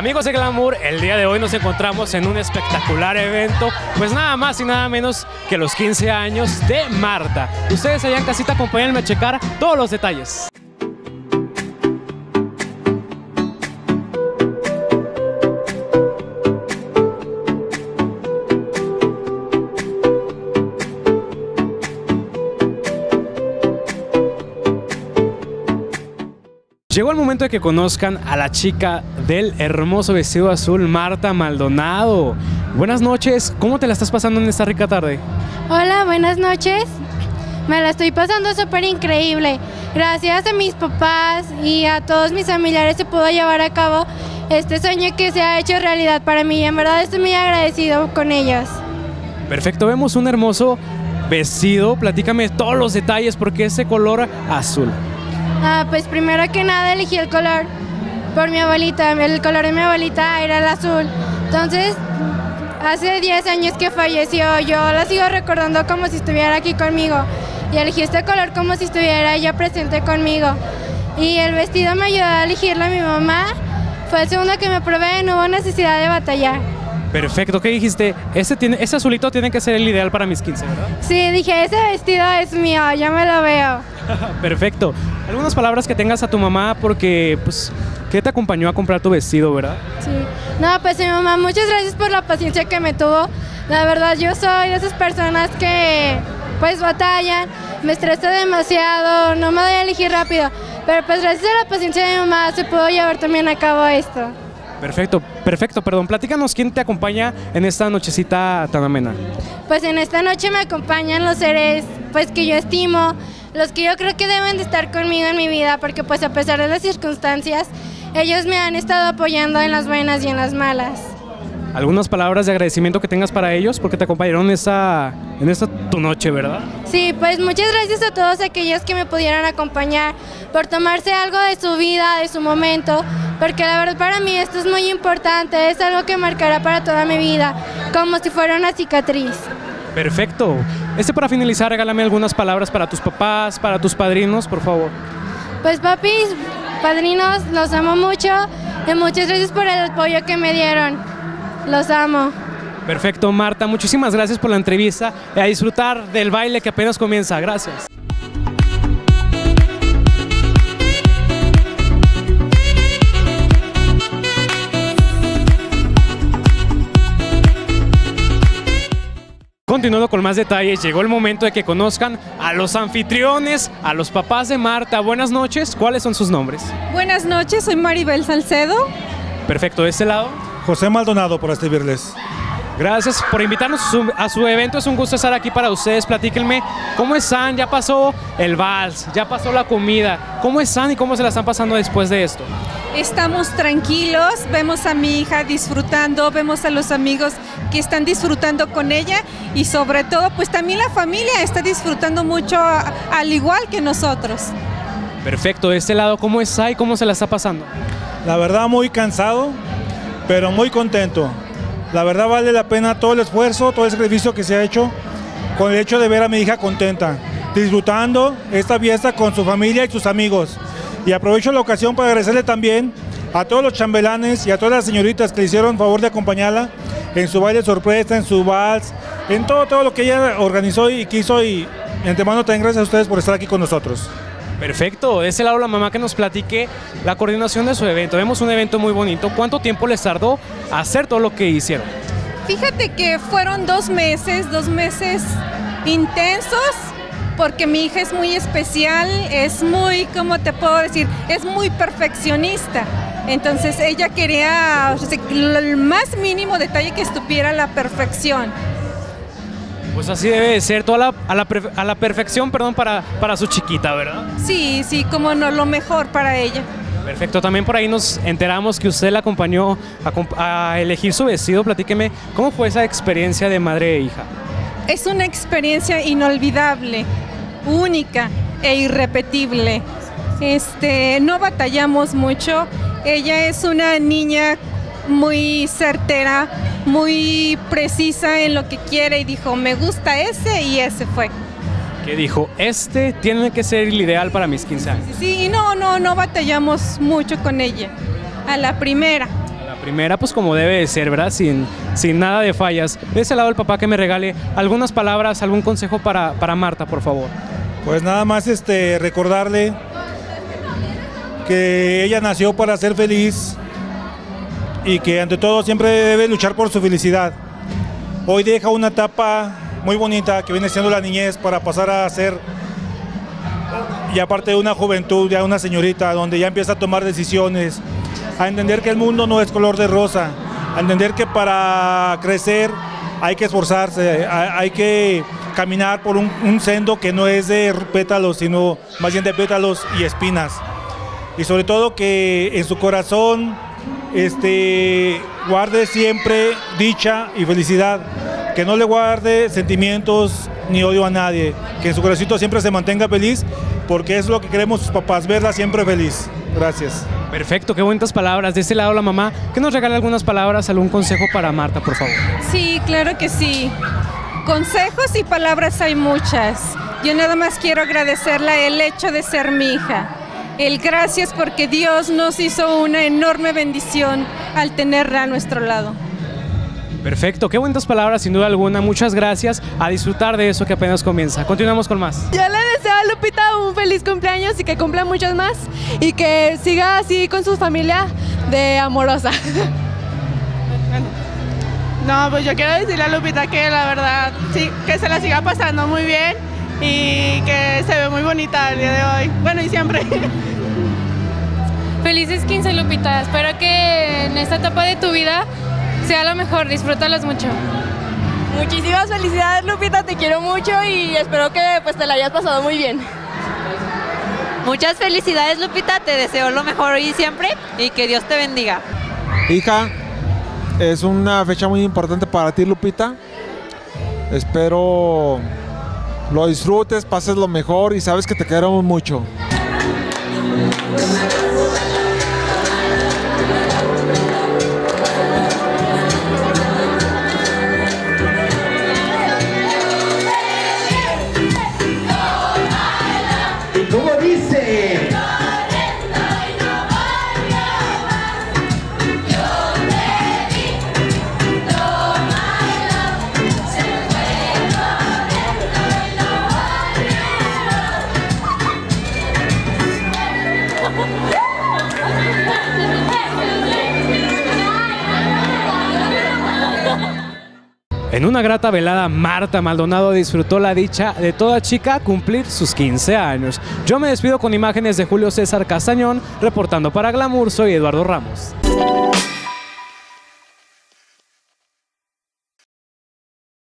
Amigos de Glamour, el día de hoy nos encontramos en un espectacular evento, pues nada más y nada menos que los 15 años de Marta. Ustedes allá en casita acompáñenme a checar todos los detalles. Llegó el momento de que conozcan a la chica del hermoso vestido azul, Marta Maldonado. Buenas noches, ¿cómo te la estás pasando en esta rica tarde? Hola, buenas noches. Me la estoy pasando súper increíble. Gracias a mis papás y a todos mis familiares se pudo llevar a cabo este sueño que se ha hecho realidad para mí. En verdad estoy muy agradecido con ellos. Perfecto, vemos un hermoso vestido. Platícame todos los detalles, porque ese color azul? Ah, pues primero que nada elegí el color por mi abuelita. El color de mi abuelita era el azul. Entonces, hace 10 años que falleció, yo la sigo recordando como si estuviera aquí conmigo. Y elegí este color como si estuviera ella presente conmigo. Y el vestido me ayudó a elegirlo a mi mamá. Fue el segundo que me probé, no hubo necesidad de batallar. Perfecto, ¿qué dijiste? Ese, tiene, ese azulito tiene que ser el ideal para mis 15, ¿verdad? Sí, dije, ese vestido es mío, ya me lo veo. Perfecto. Algunas palabras que tengas a tu mamá porque, pues, ¿qué te acompañó a comprar tu vestido, verdad? Sí. No, pues mi mamá, muchas gracias por la paciencia que me tuvo. La verdad, yo soy de esas personas que, pues, batallan, me estreso demasiado, no me doy a elegir rápido. Pero pues gracias a la paciencia de mi mamá se pudo llevar también a cabo esto. Perfecto, perfecto, perdón. Platícanos quién te acompaña en esta nochecita tan amena. Pues en esta noche me acompañan los seres pues que yo estimo, los que yo creo que deben de estar conmigo en mi vida, porque pues a pesar de las circunstancias, ellos me han estado apoyando en las buenas y en las malas. ¿Algunas palabras de agradecimiento que tengas para ellos porque te acompañaron en esta, en esta tu noche, verdad? Sí, pues muchas gracias a todos aquellos que me pudieran acompañar por tomarse algo de su vida, de su momento, porque la verdad para mí esto es muy importante, es algo que marcará para toda mi vida, como si fuera una cicatriz. Perfecto. Este para finalizar, regálame algunas palabras para tus papás, para tus padrinos, por favor. Pues papis, padrinos, los amo mucho y muchas gracias por el apoyo que me dieron. Los amo. Perfecto, Marta, muchísimas gracias por la entrevista y a disfrutar del baile que apenas comienza. Gracias. Continuando con más detalles, llegó el momento de que conozcan a los anfitriones, a los papás de Marta. Buenas noches, ¿cuáles son sus nombres? Buenas noches, soy Maribel Salcedo. Perfecto, ¿de este lado? José Maldonado, por escribirles. Gracias por invitarnos a su evento. Es un gusto estar aquí para ustedes. Platíquenme cómo están. Ya pasó el vals, ya pasó la comida. ¿Cómo están y cómo se la están pasando después de esto? Estamos tranquilos, vemos a mi hija disfrutando, vemos a los amigos que están disfrutando con ella y sobre todo pues también la familia está disfrutando mucho al igual que nosotros. Perfecto, de este lado, ¿cómo está y cómo se la está pasando? La verdad muy cansado, pero muy contento. La verdad vale la pena todo el esfuerzo, todo el sacrificio que se ha hecho con el hecho de ver a mi hija contenta, disfrutando esta fiesta con su familia y sus amigos. Y aprovecho la ocasión para agradecerle también a todos los chambelanes y a todas las señoritas que le hicieron favor de acompañarla en su baile sorpresa, en su vals, en todo, todo lo que ella organizó y quiso. Y de antemano también gracias a ustedes por estar aquí con nosotros. Perfecto, de ese lado la mamá que nos platique la coordinación de su evento. Vemos un evento muy bonito. ¿Cuánto tiempo les tardó hacer todo lo que hicieron? Fíjate que fueron dos meses, dos meses intensos, porque mi hija es muy especial, es muy, ¿cómo te puedo decir? Es muy perfeccionista. Entonces ella quería el más mínimo detalle que estuviera la perfección. Pues así debe de ser, toda la, a, la, a, la, perfección, perdón, para, para su chiquita, ¿verdad? Sí, sí, como no, lo mejor para ella. Perfecto, también por ahí nos enteramos que usted la acompañó a, a elegir su vestido. Platíqueme, ¿cómo fue esa experiencia de madre e hija? Es una experiencia inolvidable, única e irrepetible. Este, no batallamos mucho. Ella es una niña muy certera, muy precisa en lo que quiere y dijo, me gusta ese y ese fue. Que dijo, este tiene que ser el ideal para mis 15 años. Sí, no, no, no batallamos mucho con ella. A la primera. A la primera, pues como debe de ser, ¿verdad? Sin, sin nada de fallas. De ese lado el papá que me regale algunas palabras, algún consejo para, para Marta, por favor. Pues nada más este, recordarle que ella nació para ser feliz y que ante todo siempre debe luchar por su felicidad. Hoy deja una etapa muy bonita que viene siendo la niñez para pasar a ser y aparte de una juventud, ya una señorita, donde ya empieza a tomar decisiones, a entender que el mundo no es color de rosa, a entender que para crecer hay que esforzarse, hay que caminar por un, un, sendo que no es de pétalos, sino más bien de pétalos y espinas. Y sobre todo que en su corazón este, guarde siempre dicha y felicidad, que no le guarde sentimientos ni odio a nadie, que en su corazoncito siempre se mantenga feliz, porque es lo que queremos sus papás, verla siempre feliz. Gracias. Perfecto, qué bonitas palabras. De este lado la mamá, que nos regale algunas palabras, algún consejo para Marta, por favor. Sí, claro que sí. Consejos y palabras hay muchas. Yo nada más quiero agradecerle el hecho de ser mi hija. El gracias porque Dios nos hizo una enorme bendición al tenerla a nuestro lado. Perfecto, qué bonitas palabras sin duda alguna. Muchas gracias. A disfrutar de eso que apenas comienza. Continuamos con más. Yo le deseo a Lupita un feliz cumpleaños y que cumpla muchos más y que siga así con su familia de amorosa. No, pues yo quiero decirle a Lupita que la verdad, sí, que se la siga pasando muy bien y que se ve muy bonita el día de hoy. Bueno, y siempre. Felices 15, Lupita. Espero que en esta etapa de tu vida sea lo mejor. Disfrútalos mucho. Muchísimas felicidades, Lupita. Te quiero mucho y espero que pues, te la hayas pasado muy bien. Muchas felicidades, Lupita. Te deseo lo mejor hoy y siempre y que Dios te bendiga. Hija, es una fecha muy importante para ti, Lupita. Espero lo disfrutes, pases lo mejor y sabes que te queremos mucho. En una grata velada, Marta Maldonado disfrutó la dicha de toda chica cumplir sus 15 años. Yo me despido con imágenes de Julio César Castañón, reportando para Glamour, soy Eduardo Ramos.